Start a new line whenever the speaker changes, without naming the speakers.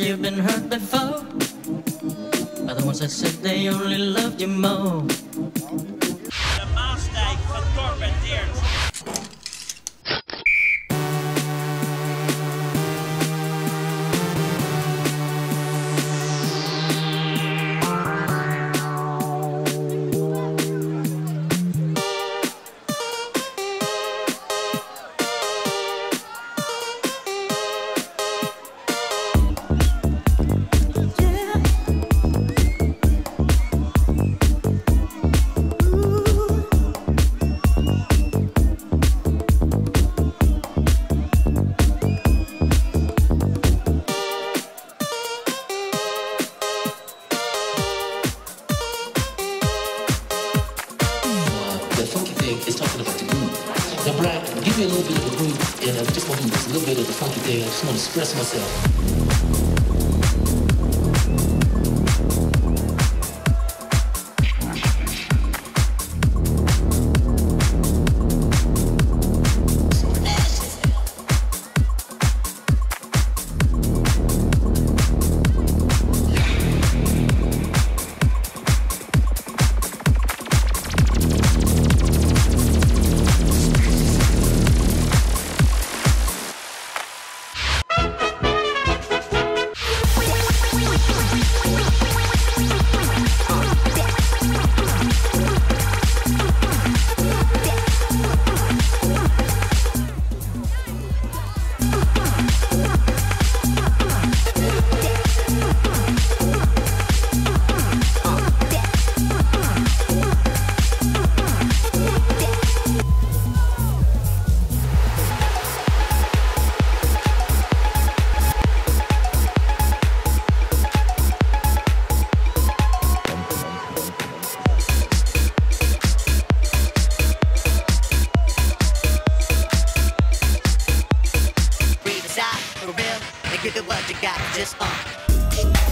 you've been hurt before by the ones that said they only loved you more.
The is talking about the groove. Now, Brian, give me a little bit of the groove, and I just want to do a little bit of the funky thing. I just want to express myself.
get the what you got, just on.